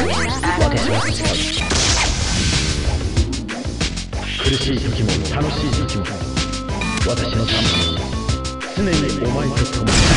私は苦しい時も楽しい時も私の魂常にお前と共に。